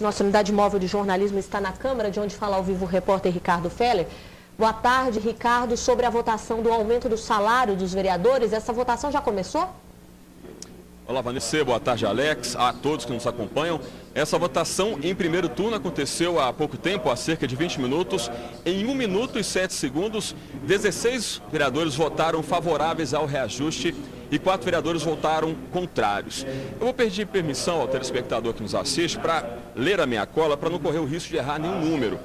Nossa unidade móvel de jornalismo está na Câmara, de onde fala ao vivo o repórter Ricardo Feller. Boa tarde, Ricardo. Sobre a votação do aumento do salário dos vereadores, essa votação já começou? Olá, Vanessa. Boa tarde, Alex. A todos que nos acompanham. Essa votação em primeiro turno aconteceu há pouco tempo, há cerca de 20 minutos. Em 1 minuto e 7 segundos, 16 vereadores votaram favoráveis ao reajuste e quatro vereadores votaram contrários. Eu vou pedir permissão ao telespectador que nos assiste para ler a minha cola, para não correr o risco de errar nenhum número.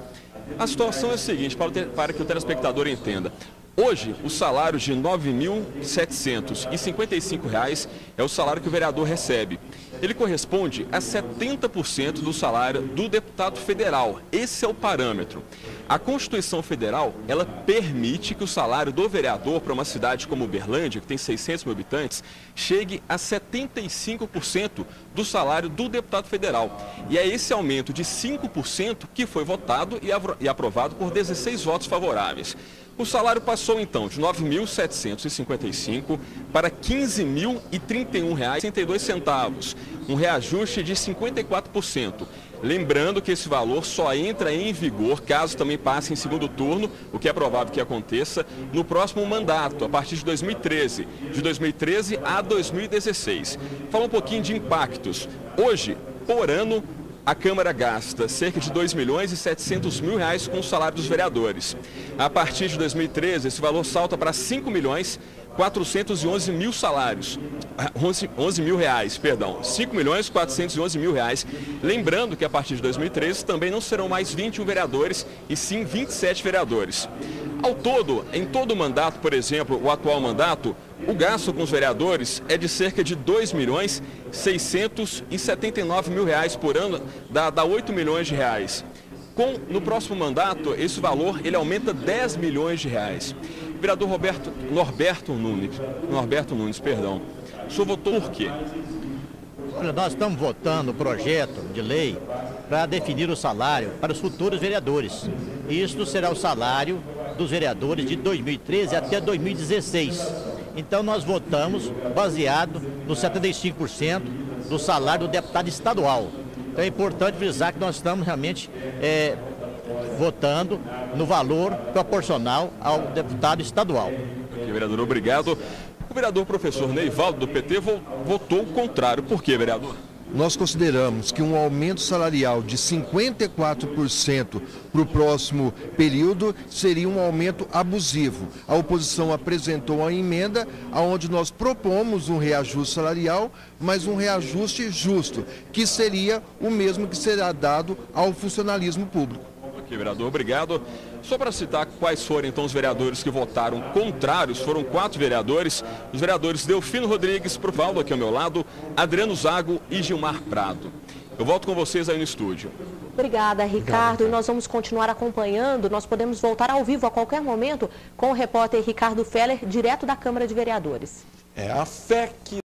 A situação é a seguinte, para, que o telespectador entenda. Hoje, o salário de R$ 9.755 é o salário que o vereador recebe. Ele corresponde a 70% do salário do deputado federal. Esse é o parâmetro. A Constituição Federal, ela permite que o salário do vereador para uma cidade como Uberlândia, que tem 600 mil habitantes, chegue a 75% do salário do deputado federal. E é esse aumento de 5% que foi votado e aprovado por 16 votos favoráveis. O salário passou então de R$ 9.755 para R$ 15.031,62, um reajuste de 54%. Lembrando que esse valor só entra em vigor caso também passe em segundo turno, o que é provável que aconteça, no próximo mandato, a partir de 2013, de 2013 a 2016. Fala um pouquinho de impactos. Hoje, por ano, a Câmara gasta cerca de 2 milhões e 700 mil reais com o salário dos vereadores. A partir de 2013, esse valor salta para 5 milhões 411 mil salários, 11, ah, 11 mil reais, perdão, 5 milhões 411 mil reais. Lembrando que a partir de 2013 também não serão mais 21 vereadores e sim 27 vereadores. Ao todo, em todo o mandato, por exemplo, o atual mandato, o gasto com os vereadores é de cerca de 2 milhões 679 mil reais por ano, dá, dá 8 milhões de reais. Com, no próximo mandato, esse valor ele aumenta 10 milhões de reais. Vereador Roberto, Norberto Nunes, Norberto Nunes, perdão. O senhor votou por quê? Olha, nós estamos votando o projeto de lei para definir o salário para os futuros vereadores. Isto será o salário dos vereadores de 2013 até 2016. Então nós votamos baseado no 75% do salário do deputado estadual. Então é importante frisar que nós estamos realmente é, votando no valor proporcional ao deputado estadual. Aqui, vereador, obrigado. O vereador professor Neivaldo do PT votou o contrário. Por quê, vereador? Nós consideramos que um aumento salarial de 54% para o próximo período seria um aumento abusivo. A oposição apresentou uma emenda onde nós propomos um reajuste salarial, mas um reajuste justo, que seria o mesmo que será dado ao funcionalismo público. Ok, vereador, obrigado. Só para citar quais foram então os vereadores que votaram contrários, foram quatro vereadores. Os vereadores Delfino Rodrigues, Provaldo aqui ao meu lado, Adriano Zago e Gilmar Prado. Eu volto com vocês aí no estúdio. Obrigada, Ricardo. E nós vamos continuar acompanhando. Nós podemos voltar ao vivo a qualquer momento com o repórter Ricardo Feller, direto da Câmara de Vereadores. É a fé que